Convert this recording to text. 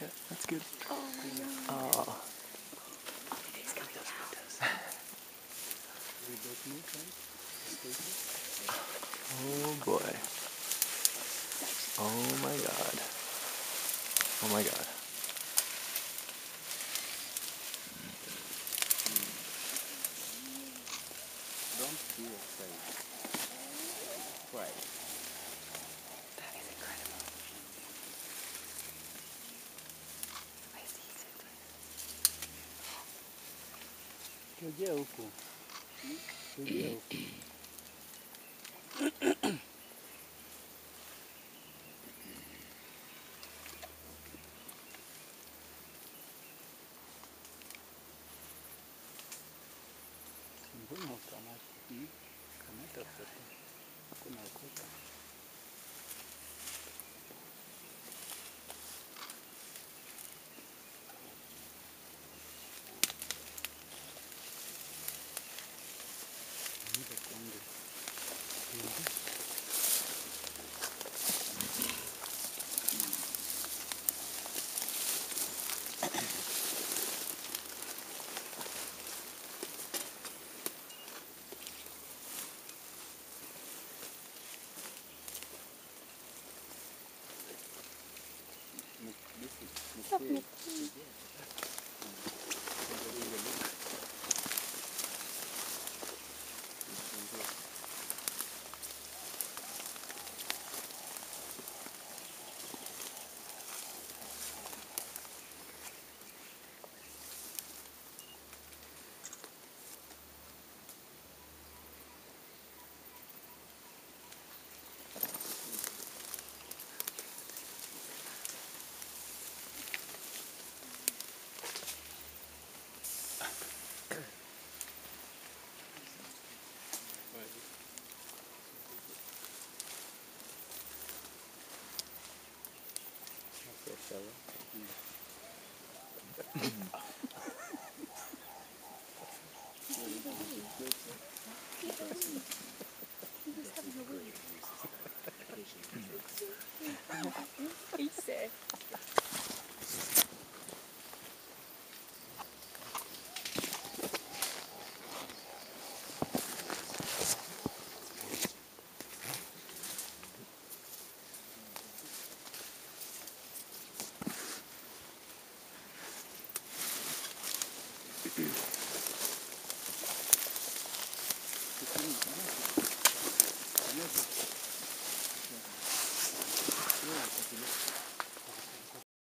Yeah, that's good. Oh my god. Oh. Oh, coming out. We both? Oh boy. Oh my god. Oh my god. Don't feel afraid. Right. Kiełgiełku. Kiełgiełku. Bunu tamam. Kamet atladı. Bunu okuyacağım. 목, 목, 목, 목, 목, 목, 목, 목, 목, 목, 목, 목, 목, He's there. っていう。Yes.